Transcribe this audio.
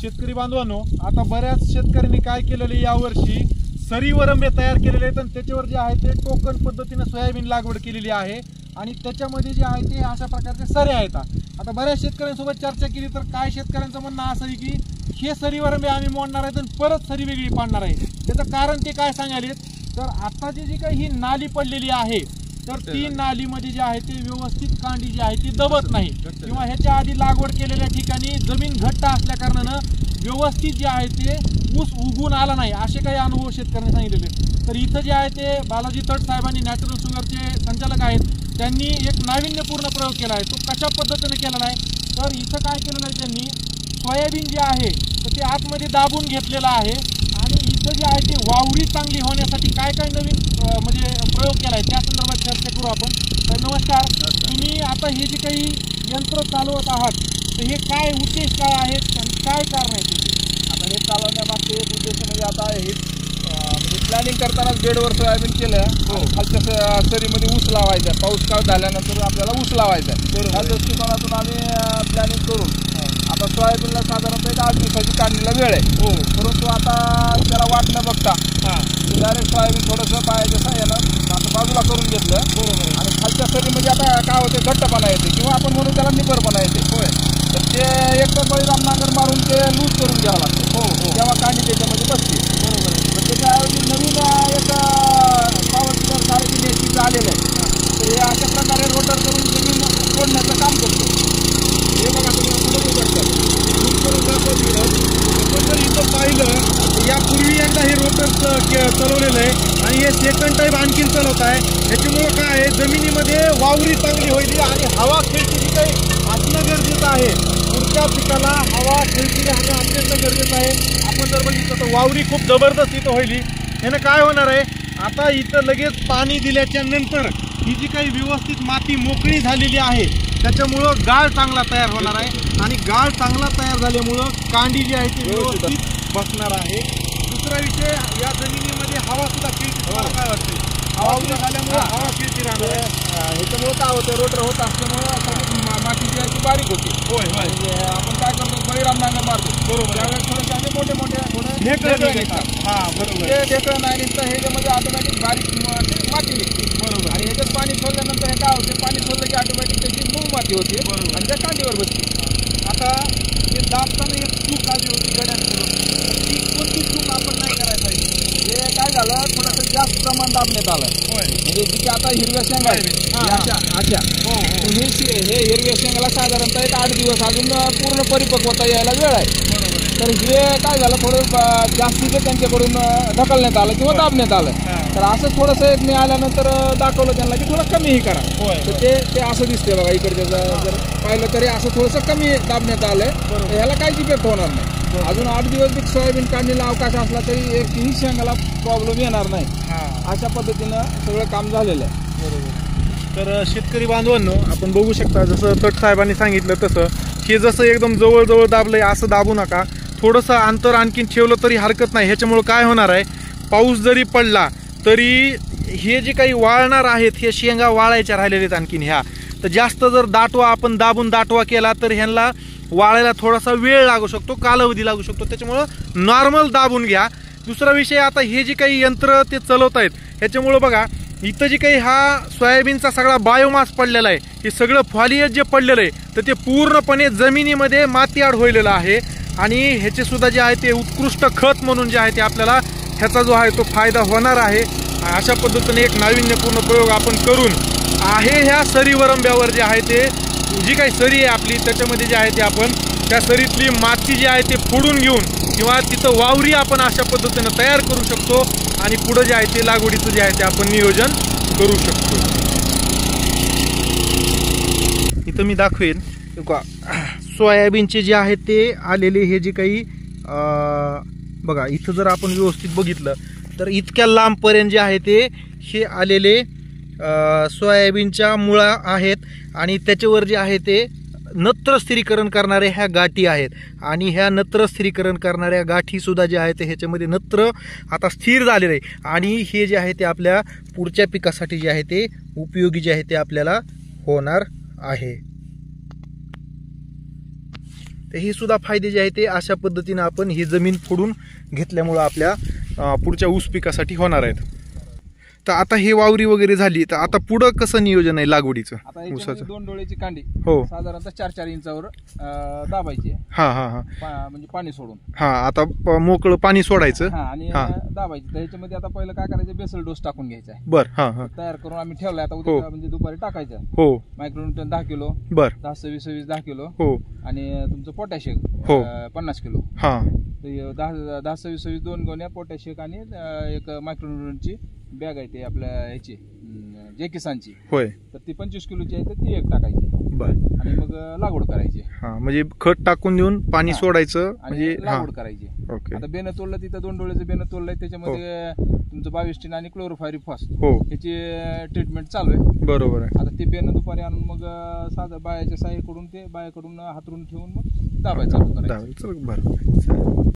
शेतकरी बांधवांनो आता बऱ्याच शेतकऱ्यांनी काय केलेलं आहे यावर्षी? सरीवरंबे तयार केलेले आहेत आणि त्याच्यावर जे आहे ते टोकन पद्धतीने सोयाबीन लागवड केलेली आहे. आणि त्याच्यामध्ये जे आहे ते अशा प्रकारचे सरे आहेत. आता बऱ्याच शेतकऱ्यांसोबत चर्चा केली तर काय शेतकऱ्यांचं म्हणणं असं आहे की हे सरीवरंबे आम्ही मोडणार आहेत आणि परत सरी वेगळी पाडणार आहे. त्याचं कारण ते काय सांगाले तर आत्ताची जी काही ही नाली पडलेली आहे तर ती नालीमध्ये जे आहे ते व्यवस्थित कांडी जी आहे ती दबत नाही. किंवा ह्याच्या आधी लागवड केलेल्या ठिकाणी जमीन घट्ट असल्या कारणानं व्यवस्थित जे आहे ते ऊस उगून आला नाही असे काही अनुभव शेतकऱ्यांनी सांगितलेले. तर इथं जे आहे ते बालाजी तट साहेबांनी नॅचरल शुगरचे संचालक आहेत. त्यांनी एक नाविन्यपूर्ण प्रयोग केला आहे. तो कशा पद्धतीने केलेला आहे तर इथं काय केलेलं आहे त्यांनी? सोयाबीन जे आहे तर ते आतमध्ये दाबून घेतलेलं आहे. इथं जे आहे ते वावरी चांगली होण्यासाठी काय काय नवीन म्हणजे प्रयोग केला आहे त्या संदर्भात चर्चा करू आपण. तर नमस्कार. तुम्ही आता हे जे काही यंत्र चालवत आहात तर हे काय उद्देश काय आहेत आणि काय कारण आहे आता हे चालवण्यामागचे एक उद्देश म्हणजे आता हे म्हणजे प्लॅनिंग करतानाच बेडवर सोयाबीन केलं आणि खालच्या स- सरीमध्ये ऊस लावायचा. पाऊस काळ झाल्यानंतर आपल्याला ऊस लावायचा. त्या दृष्टिकोनातून आम्ही प्लॅनिंग करून आता सोयाबीनला साधारणतः एक आठ दिवसाची काढणीला वेळ आहे. हो. परंतु आता त्याला वाट न बघता हां. डायरेक्ट सोयाबीन थोडंसं पायाच्या साह्यानं आता बाजूला करून घेतलं. बरोबर. आणि खालच्या सरीमध्ये आता काय होते घट्टपणा येते किंवा आपण म्हणून त्याला निबरपणा येते होय. तर ते एक तर बळीराम नांगर मारून ते लूज करून घ्यावं लागतं. हो हो. तेव्हा कांडी त्याच्यामध्ये बसते. बरोबर तर त्याच्याऐवजी नवीन एक पॉवर सारखी नेटकीचं आलेलं आहे. तर हे अशा प्रकारे रोटर करून जमीन फोडण्याचं काम करतो हे बघा तुम्ही आता बघू शकता झूम करून दाखवतो आपण जर इथं पाहिलं तर यापूर्वी एकदा हे रोटर चालवलेलं आहे आणि टाईप आणखीन चालवत आहे. त्याच्यामुळं काय आहे जमिनीमध्ये वावरी चांगली होईल आणि हवा खेळती काही असणं गरजेचं आहे. पुढच्या पिकाला हवा खेळती राहणं अत्यंत गरजेचं आहे. आपण जर बघितलं तर वावरी खूप जबरदस्त इथं होईल. ह्यानं काय होणार आहे? आता इथं लगेच पाणी दिल्याच्या नंतर ही जी काही व्यवस्थित माती मोकळी झालेली आहे त्याच्यामुळं गाळ चांगला तयार होणार आहे. आणि गाळ चांगला तयार झाल्यामुळं कांडी जी आहे ती व्यवस्थित बसणार आहे. दुसरा विषय या जमिनीमध्ये हवा सुद्धा खेळते तुम्हाला काय वाटते हवा सुद्धा झाल्यामुळे हवा खेळती राहणार. आहे. ह्याच्यामुळं काय होतं रोटर होत असल्यामुळं सगळी मा- माती जी आहे ती बारीक होती. होय होय. म्हणजे आपण काय करतो बळीराम नांगर मारतो. बरोबर. त्यावेळेस थोडेसे असे मोठे मोठे थोडे ढेकळं निघतात. हा बरोबर ते. ढेकळं नाही निघतं ह्याच्यामध्ये ऑटोमॅटिक बारीक ते माती निघते. बरोबर आणि ह्याच्यात पाणी सोडल्यानंतर हे काय होते पाणी सोडलं की ऑटोमॅटिक त्याची मूळ माती होते बरोबर. आणि त्या कांडीवर बसते. आता हे दाबताना एक चूक आली होती गड्यांकडून तर ती कोणती चूक आपण नाही करायला पाहिजे हे काय झालं थोडंसं दाबण्यात आलं म्हणजे जी की आता हिरव्या शेंगा आहेत. हा, हे हा. हिरव्या शेंगाला साधारणतः एक आठ दिवस अजून पूर्ण परिपक्वता यायला वेळ आहे. तर हे काय झालं थोडं जास्तीचं त्यांच्याकडून ढकलण्यात आलं किंवा दाबण्यात आलं. तर असं थोडंसं एक मी आल्यानंतर दाखवलं त्यांना की थोडं कमीही करा. तर ते ते असं दिसते बघा इकडच्या जर पाहिलं तरी असं थोडंसं कमी दाबण्यात आलंय. तर ह्याला काहीच इफेक्ट होणार नाही. अजून आठ दिवस बी सोयाबीन काढणीला अवकाश असला तरी एकही शेंगाला प्रॉब्लेम येणार नाही. अशा पद्धतीनं सगळं काम झालेलं आहे. बरोबर. तर शेतकरी बांधवांनो आपण बघू शकता जसं तट साहेबांनी सांगितलं तसं हे जसं एकदम जवळजवळ दाबलंय असं दाबू नका. थोडंसं अंतर आणखीन ठेवलं तरी हरकत नाही. ह्याच्यामुळं काय होणार आहे? पाऊस जरी पडला तरी हे जे काही वाळणार आहेत हे शेंगा वाळायच्या राहिलेल्या आहेत आणखीन ह्या. तर जास्त जर दाटवा आपण दाबून दाटवा केला तर ह्यांना वाळायला थोडासा वेळ लागू शकतो कालावधी लागू शकतो. त्याच्यामुळं नॉर्मल दाबून घ्या. दुसरा विषय आता हे जे काही यंत्र ते चालवत आहेत ह्याच्यामुळं बघा इथं जे काही हा सोयाबीनचा सगळा बायोमास पडलेला आहे हे सगळं फॉलियस जे पडलेलं आहे तर ते पूर्णपणे जमिनीमध्ये मातीआड होईलेलं आहे. आणि ह्याचे सुद्धा जे आहे ते उत्कृष्ट खत म्हणून जे आहे ते आपल्याला ह्याचा जो आहे तो फायदा होणार आहे. अशा पद्धतीने एक नाविन्यपूर्ण प्रयोग आपण करून आहे ह्या सरीवरंब्यावर जे आहे ते जी काही सरी आहे आपली त्याच्यामध्ये जे आहे ते आपण त्या सरीतली माती जी आहे ते फोडून घेऊन किंवा तिथं वावरी आपण अशा पद्धतीनं तयार करू शकतो आणि पुढं जे आहे ते लागवडीचं जे आहे ते आपण नियोजन करू शकतो. इथं मी दाखवेन. का सोयाबीनचे जे आहे ते आलेले हे जे काही बघा इथं जर आपण व्यवस्थित बघितलं तर इतक्या लांबपर्यंत जे आहे ते हे आलेले सोयाबीनच्या मुळा आहेत आणि त्याच्यावर जे आहे ते नत्र स्थिरीकरण करणाऱ्या ह्या गाठी आहेत. आणि ह्या नत्र स्थिरीकरण करणाऱ्या गाठीसुद्धा जे आहेत ते ह्याच्यामध्ये नत्र आता स्थिर झालेलं आहे. आणि हे जे आहे ते आपल्या पुढच्या पिकासाठी जे आहे ते उपयोगी जे आहे ते आपल्याला होणार आहे. तर हे सुद्धा फायदे जे आहे ते अशा पद्धतीनं आपण ही जमीन फोडून घेतल्यामुळं आपल्या पुढच्या ऊस पिकासाठी होणार आहेत. तर आता हे वावरी वगैरे झाली तर आता पुढं कसं नियोजन आहे लागवडीचं? आता याच्यामध्ये ऊसाचं? दोन डोळ्याची कांडी हो. साधारणतः चार चार इंचावर अं, दाबायची आहे. हा हा हा. पा- म्हणजे पाणी सोडून. हा आता प- मोकळं पाणी सोडायचं. हा आणि हा. अं, दाबायची. तर ह्याच्यामध्ये आता पहिलं काय करायचं बेसल डोस टाकून घ्यायचा आहे. बर हा हा. तयार करून आम्ही ठेवलाय. आता हो. उद्या म्हणजे दुपारी टाकायचं हो. मायक्रोन्यूटन दहा किलो बर. दहा सव्वीस सव्वीस दहा किलो. हो. आणि तुमचं पोटॅशियम हो. पन्नास किलो. हा. तर हे दहा दहा सव्वीस सव्वीस दोन गोण्या पोटॅशियम आणि अं, एक मायक्रोन्यूटनची बॅग आहे ते आपल्या ह्याची अं, जे किसानची. होय. तर ती पंचवीस किलोची आहे तर ती एक टाकायची. बर. आणि मग अं, लागवड करायची. हा म्हणजे खत टाकून देऊन पाणी हा. सोडायचं आणि म्हणजे हा लागवड करायची. ओके. आता बेनं तोडलं तिथं दोन डोळ्याचं बेनं तोडलंय त्याच्यामध्ये तुमचं बाविस्टीन आणि क्लोरोफायरिफॉस. हो. ह्याची ट्रीटमेंट चालू आहे. बरोबर आहे. आता ते बेनं दुपारी आणून मग अं, साधं बायाच्या साईकडून ते बायाकडून हातरून ठेवून मग दाबायचं. चालू करायचं चालेल, चल, बरं.